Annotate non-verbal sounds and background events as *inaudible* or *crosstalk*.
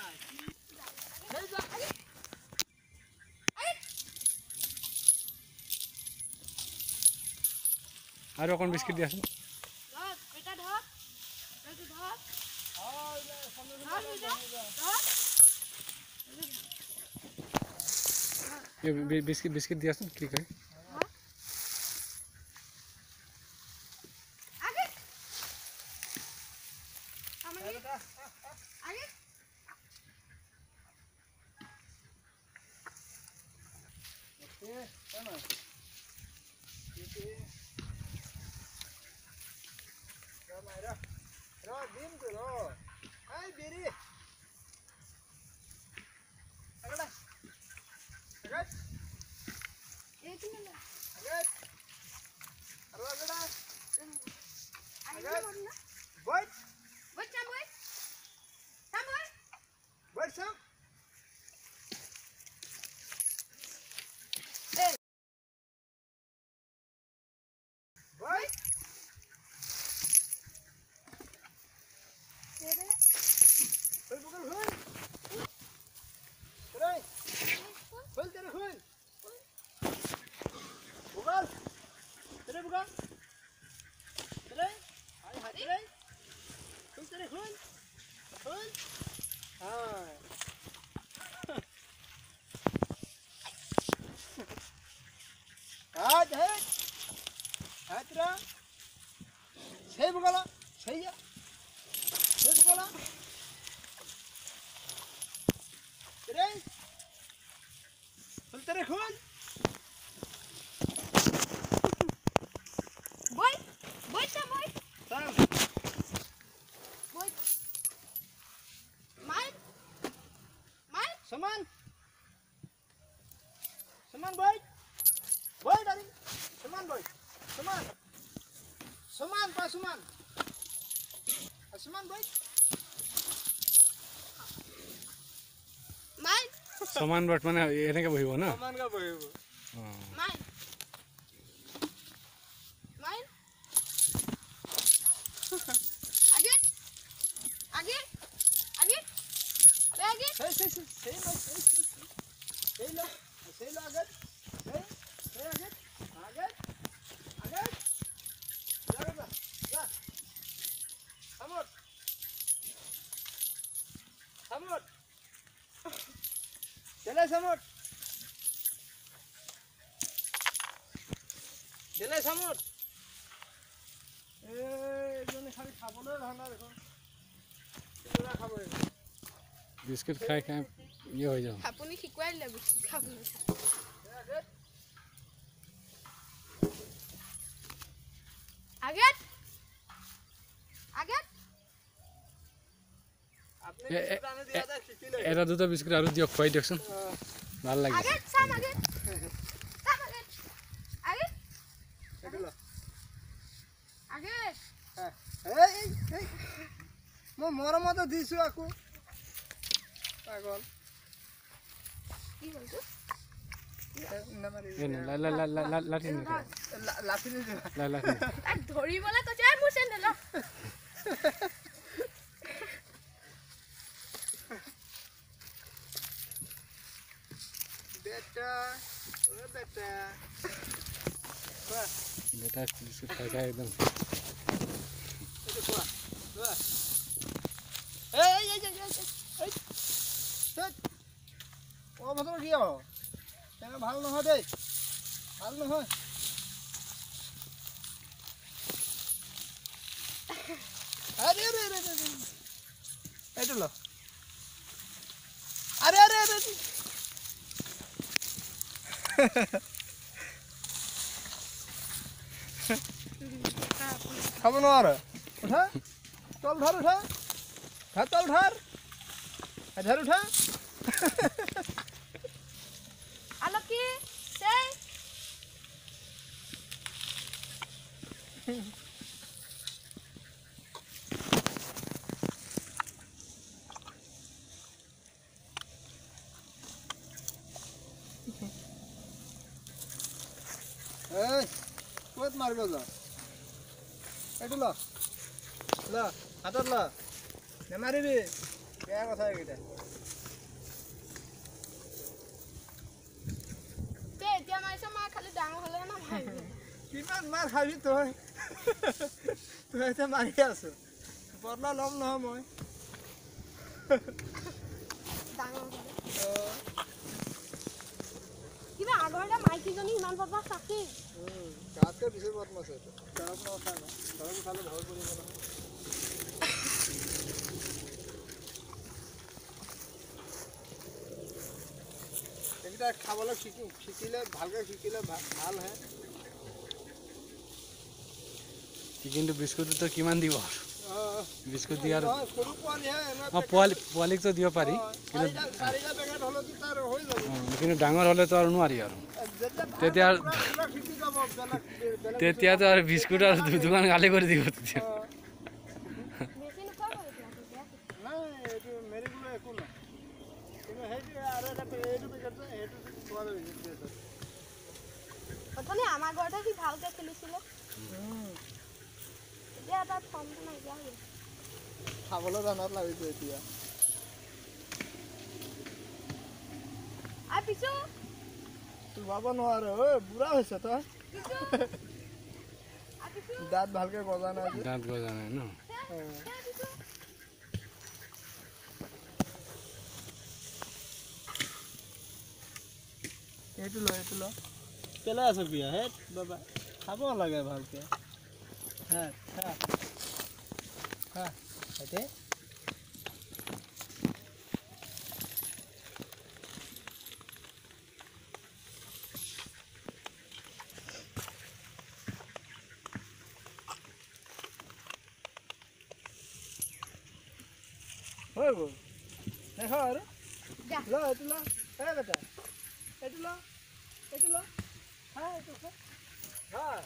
সেই যা আৰু অকণ বিস্কুট দিয়াচোন ধৰ বেটা ধৰ এইটো ধৰ আহ, এই যে সামনে ধৰ বেটা ধৰ এই বি- বিস্কুট বিস্কুট দিয়াচোন কি কয় আগে Rồi, bím rồi rồi. Ai bì đi. Agad. Agad. Agad. Agad. Agad. Agad. Agad. Agad. Agad. kurang. Terus. Hai hai terus. Terus terus terus. Terus. Hai. आज है आतरा सेब गला सही है सेब गला तेरे खुलते रे खुल Asuman. Asuman boy. Mine. Saman but mane ene ka bohibo na. Saman ka bohibo. Mine. চলে সামৰ চলে সামৰ এজনে খালি খাবলৈ ভাঙা দেখোন? কিবা খাব এইবোৰ। বিস্কুট খাই খাই ইয়ে হৈ যাব আপুনি শিকোৱাই দিলে বিস্কুট খাবলৈ আগেত এটা দুটা বিস্কুট আৰু দিয়ক খুৱাই দিয়কচোন। ভাল লাগে। মই মৰমতে দিছো আকৌ। লাঠি ধৰিবলৈ তেতিয়াই মোৰ *laughs* বেটা অ বেটা। বেটা একদম খোৱা এই এই এই কি আৰু তেনে ভালো নহয় দেই? ভালো নহয়। আরে আরে আরে আরে এইটো ল। আরে আরে আরে। अब नर उठा चल उठा उठा उठा चल उठा इधर उठा अलग से ক'ত মাৰিব যা এইটো ল। ল হাতত ল। নেমাৰিবি। বেয়া কথা এইকেইটা। নামাৰিবি কিমান মাৰ খাবি তই? তই এতিয়া মাৰি আছো। বদলা ল'ম নহয় মই। ডাঙৰ কিবা আগৰতে মাইকীজনী ইমান বদমাছ নাছিল তাতকৈ বেছি বদমাছ হৈছে তাৰ পৰা উঠাই তাৰ পৰা ভয় কৰিব এইকেইটা খাবলৈ শিকি শিকিলে ভালকৈ শিকিলে ভালো ভালহে কিন্তু বিস্কুটতো কিমান দিব? আৰু বিস্কুট আৰু পোয়ালি পোয়ালিক তো দিও পারি কিন্তু ডাঙর হলে তো আর নারি আর তেতিয়া তো আর বিস্কুট আর দোকান গালি করে দিব আমার ঘরটা কি ভালকে খেলেছিল। এটা খাবলৈ দানাত লাগিছে এতিয়া। চুবাব নোৱাৰে ঐ বুঢ়া হৈছে তই। দাঁত ভালকে গজা নাই দাঁত গজা নাই ন? এইটো ল এইটো ল। পেলাই আছ বিয়া? হে বাবা খাব লাগে ভালকে। হা খা খা হৈ। అయితే ಹೋಗು ಯಾರು ಇಲ್ಲ ಎಟ್ಲ ಏ ಬೇಟ ಎಟ್ಲ ಎಟ್ಲ ಹಾಂ ಹಾಂ